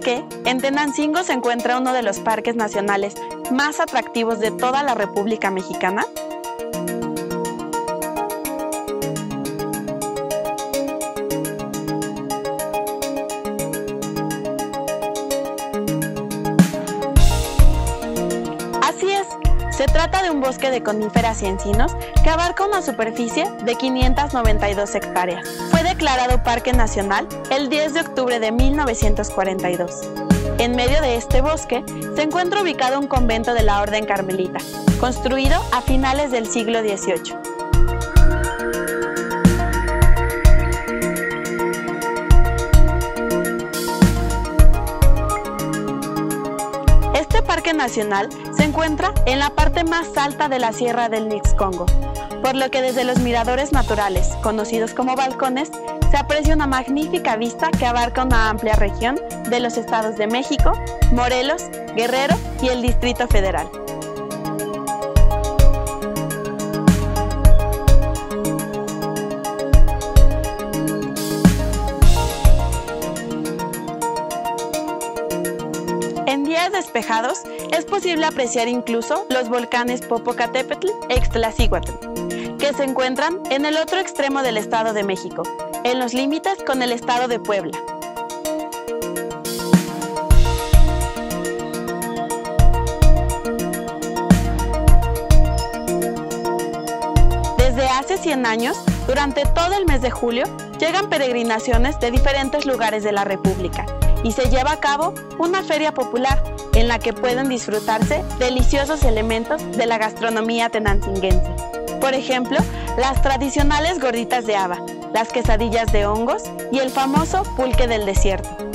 que en Tenancingo se encuentra uno de los parques nacionales más atractivos de toda la República Mexicana? Así es, se trata de un bosque de coníferas y encinos que abarca una superficie de 592 hectáreas. Fue declarado Parque Nacional el 10 de octubre de 1942. En medio de este bosque se encuentra ubicado un convento de la Orden Carmelita, construido a finales del siglo XVIII. Este parque nacional se encuentra en la parte más alta de la sierra del Nix-Congo, por lo que desde los miradores naturales, conocidos como balcones, se aprecia una magnífica vista que abarca una amplia región de los estados de México, Morelos, Guerrero y el Distrito Federal. En días despejados es posible apreciar incluso los volcanes Popocatépetl e Ixtlacihuatl, que se encuentran en el otro extremo del Estado de México, en los límites con el Estado de Puebla. Desde hace 100 años, durante todo el mes de julio, llegan peregrinaciones de diferentes lugares de la República y se lleva a cabo una feria popular en la que pueden disfrutarse deliciosos elementos de la gastronomía tenancinguense. Por ejemplo, las tradicionales gorditas de haba, las quesadillas de hongos y el famoso pulque del desierto.